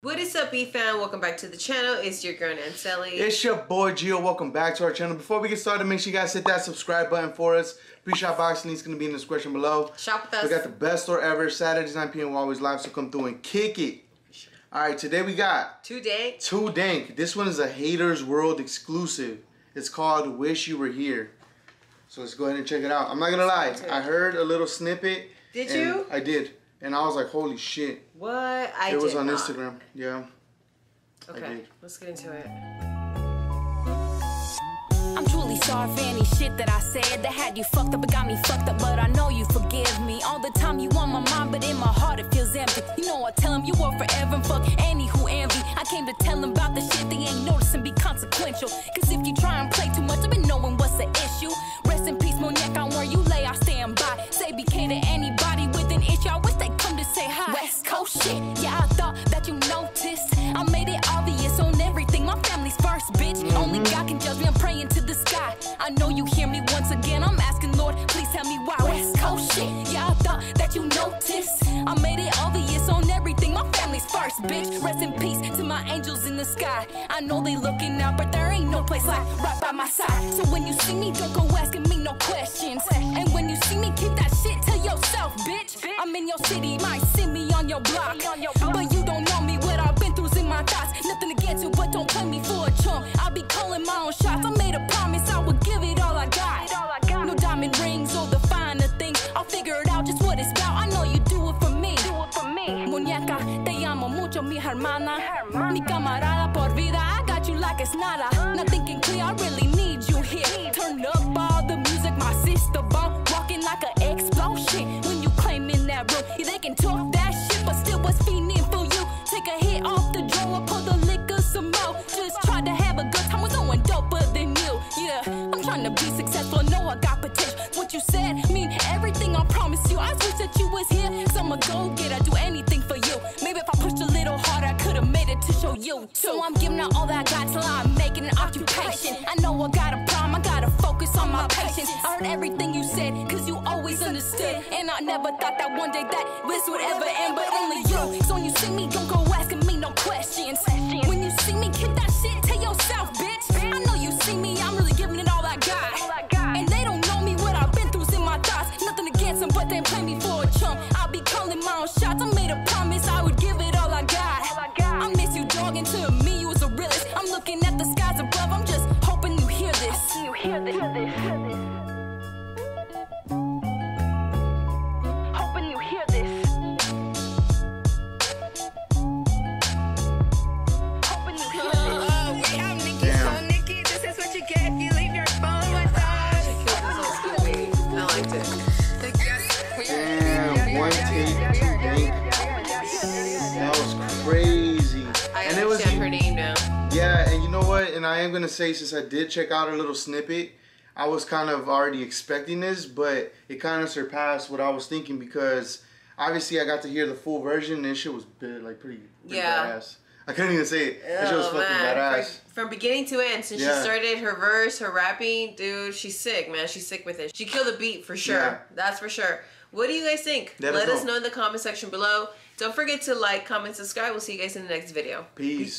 What is up, E-Fam? Welcome back to the channel. It's your girl, Nanceli. It's your boy, Gio. Welcome back to our channel. Before we get started, make sure you guys hit that subscribe button for us. Pre-shop box link's going to be in the description below. Shop with us. We got the best store ever. Saturdays, 9 p.m. We're always live, so come through and kick it. Alright, today we got Today. 2DNK. This one is a Haters World exclusive. It's called Wish You Were Here. So let's go ahead and check it out. I'm not going to lie. I heard a little snippet. Did you? I did. And I was like, holy shit. What? I it was on not. Instagram. Yeah. Okay, let's get into it. I'm truly sorry for any shit that I said that had you fucked up, it got me fucked up, but I know you forgive me. All the time you on my mind, but in my heart it feels empty. You know I tell him you were forever and fuck any who envy. I came to tell him about the shit they ain't noticing, be consequential. Cause if you try and play too much, I've been knowing shit, yeah, I thought that you noticed. I made it obvious on everything, my family's first, bitch. Only God can judge me, I'm praying to the sky. I know you hear me once again, I'm asking, Lord, please tell me why. West Coast shit, yeah, I thought that you noticed. I made it obvious family's first, bitch. Rest in peace to my angels in the sky. I know they looking out, but there ain't no place like right by my side. So when you see me, don't go asking me no questions. And when you see me, keep that shit to yourself, bitch. I'm in your city, might see me on your block. But you don't know me, what I've been through's in my thoughts. Nothing against you, but don't play me for a chump. I'll be calling my own shots. I made a Mi camarada por vida, I got you like it's nada. Not thinking clear, I really need you here. Turn up all the music, my sister bone. Walking like an explosion. When you claim in that room, yeah, they can talk that shit, but still was fiending for you. Take a hit off the drawer, pour the liquor some more. Just tried to have a good time, was doing doper than you. Yeah, I'm trying to be successful, know I got potential. What you said, mean everything I promise you. I wish that you was here, cause I'm a go getter, do anything So I'm giving out all that I got till I'm making an occupation. I know I got a problem, I gotta focus on my patience. I heard everything you said, cause you always understood. And I never thought that one day that this would ever end, but only you. So when you see me, don't go Damn, one 2DNK. I am gonna say since I did check out a little snippet, I was kind of already expecting this, but it kind of surpassed what I was thinking because obviously I got to hear the full version and shit was bit, like pretty, pretty Yeah. badass. I couldn't even say it. That shit oh, was Oh, fucking man. badass. From, from beginning to end, since Yeah. she started her verse, her rapping, dude, she's sick, man. She's sick with it. She killed the beat for sure. Yeah. That's for sure. What do you guys think? Let us us know. know in the comment section below. Don't forget to like, comment, subscribe. We'll see you guys in the next video. Peace.